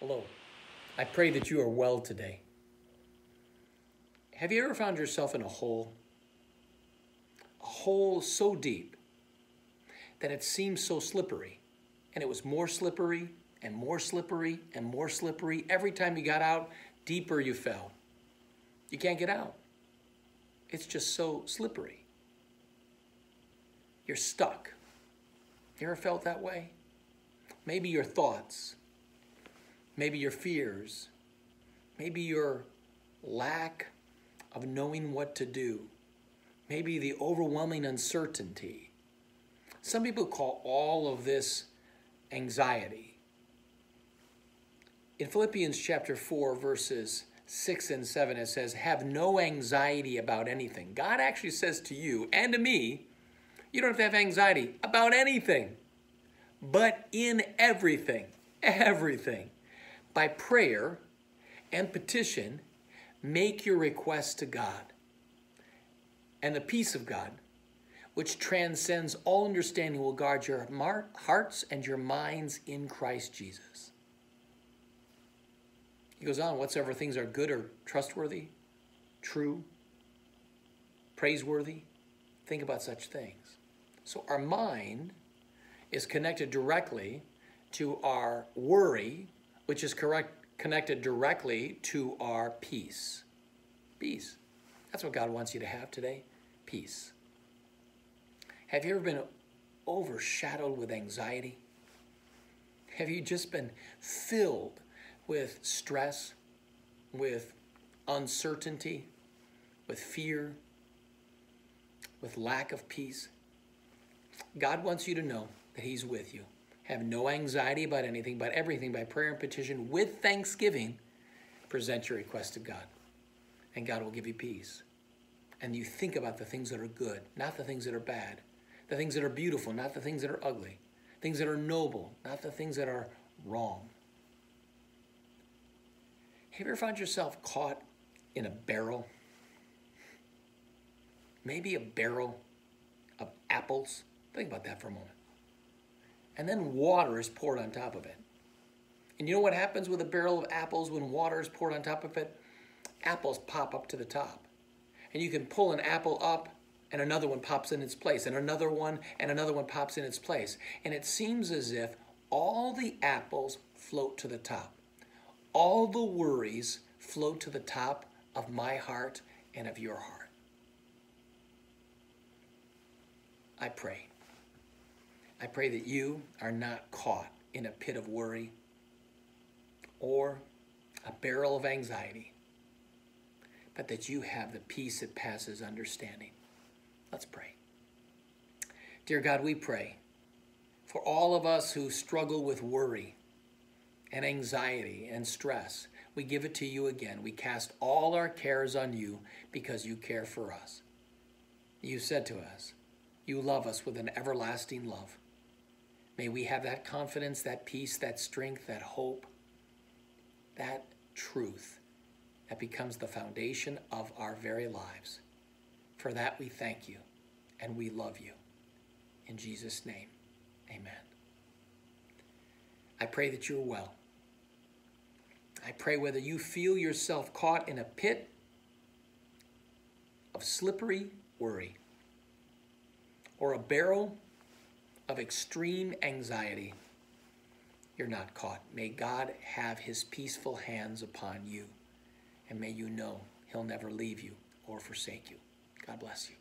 Hello. I pray that you are well today. Have you ever found yourself in a hole? A hole so deep that it seems so slippery. And it was more slippery and more slippery and more slippery. Every time you got out, deeper you fell. You can't get out. It's just so slippery. You're stuck. You ever felt that way? Maybe your thoughts, maybe your fears, maybe your lack of knowing what to do, maybe the overwhelming uncertainty. Some people call all of this anxiety. In Philippians chapter 4, verses 6 and 7, it says, Have no anxiety about anything. God actually says to you and to me, you don't have to have anxiety about anything, but in everything, everything, by prayer and petition, make your requests to God. And the peace of God, which transcends all understanding, will guard your hearts and your minds in Christ Jesus. He goes on, whatsoever things are good or trustworthy, true, praiseworthy, think about such things. So our mind is connected directly to our worry, which is correct, connected directly to our peace. Peace. That's what God wants you to have today peace. Have you ever been overshadowed with anxiety? Have you just been filled with stress, with uncertainty, with fear, with lack of peace? God wants you to know that He's with you. Have no anxiety about anything, but everything by prayer and petition with thanksgiving. Present your request to God, and God will give you peace. And you think about the things that are good, not the things that are bad, the things that are beautiful, not the things that are ugly, things that are noble, not the things that are wrong. Have you ever found yourself caught in a barrel? Maybe a barrel of apples Think about that for a moment. And then water is poured on top of it. And you know what happens with a barrel of apples when water is poured on top of it? Apples pop up to the top. And you can pull an apple up and another one pops in its place, and another one and another one pops in its place. And it seems as if all the apples float to the top. All the worries float to the top of my heart and of your heart. I pray I pray that you are not caught in a pit of worry or a barrel of anxiety, but that you have the peace that passes understanding. Let's pray. Dear God, we pray for all of us who struggle with worry and anxiety and stress. We give it to you again. We cast all our cares on you because you care for us. You said to us, You love us with an everlasting love. May we have that confidence, that peace, that strength, that hope, that truth that becomes the foundation of our very lives. For that we thank you and we love you. In Jesus' name, amen. I pray that you're well. I pray whether you feel yourself caught in a pit of slippery worry or a barrel of extreme anxiety, you're not caught. May God have his peaceful hands upon you, and may you know he'll never leave you or forsake you. God bless you.